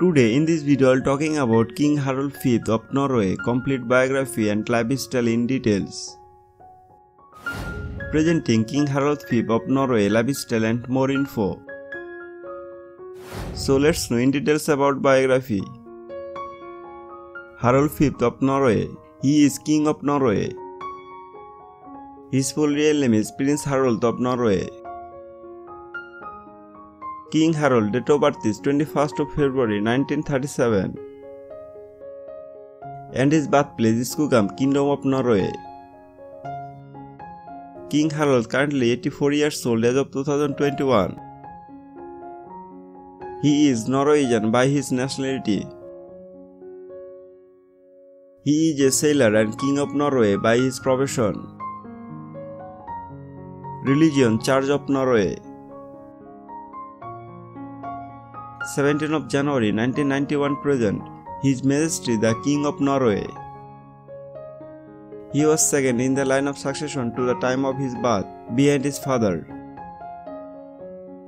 Today in this video I'll talking about King Harald V of Norway, complete biography and lifestyle in details. Presenting King Harald V of Norway, lifestyle and more info. So let's know in details about biography. Harald V of Norway, he is King of Norway. His full real name is Prince Harald of Norway. King Harald date of birth is 21st of February 1937 and his birthplace is Skogum, Kingdom of Norway. King Harald currently 84 years old as of 2021. He is Norwegian by his nationality. He is a sailor and King of Norway by his profession. Religion Church of Norway 17 of January 1991 present, His Majesty the King of Norway. He was second in the line of succession to the time of his birth, behind his father.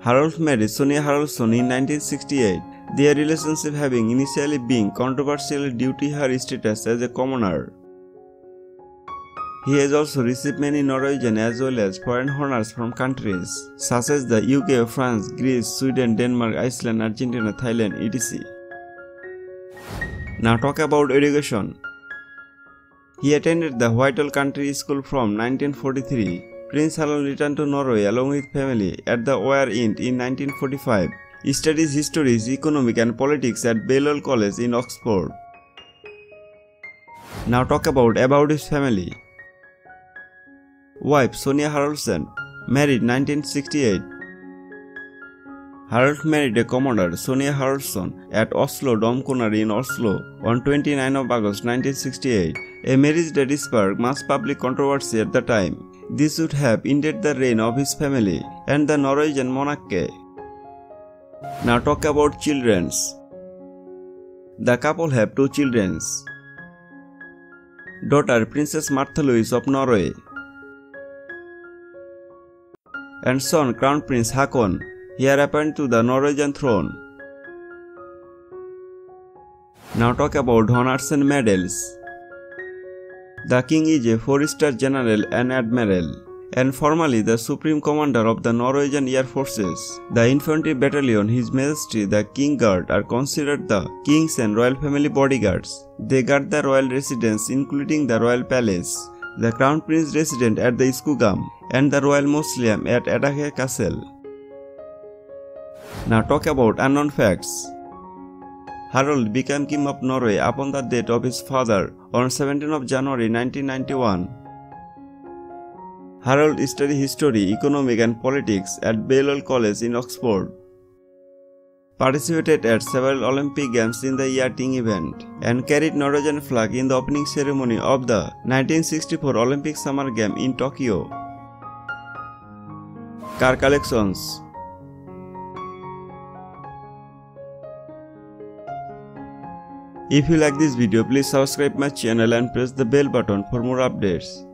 Harald married Sonja Haraldsen in 1968, their relationship having initially been controversial due to her status as a commoner. He has also received many Norwegian as well as foreign honors from countries such as the UK, France, Greece, Sweden, Denmark, Iceland, Argentina, Thailand, etc. Now talk about education. He attended the Whitehall Country School from 1943. Prince Harald returned to Norway along with family at the Weir Inn in 1945. He studies history, economic and politics at Balliol College in Oxford. Now talk about about his family. Wife Sonja Haraldsen, married 1968. Harald married a commander, Sonja Haraldsen at Oslo Domkonar in Oslo on 29 of August 1968. A marriage that sparked much public controversy at the time. This would have ended the reign of his family and the Norwegian monarchy. Now talk about children's. The couple have two children. Daughter Princess Märtha Louise of Norway and son Crown Prince Haakon, heir apparent to the Norwegian throne. Now talk about honors and medals. The king is a four-star general and admiral, and formerly the supreme commander of the Norwegian Air Forces. The infantry battalion, His Majesty the King Guard, are considered the king's and royal family bodyguards. They guard the royal residence, including the royal palace, the crown prince resident at the Skogum, and the royal mausoleum at Edake Castle. Now talk about unknown facts. Harald became king of Norway upon the death of his father on 17 of January 1991. Harald studied history, economic and politics at Balliol College in Oxford. Participated at several Olympic Games in the yachting event and carried Norwegian flag in the opening ceremony of the 1964 Olympic Summer Game in Tokyo. Car collections If you like this video, please subscribe my channel and press the bell button for more updates.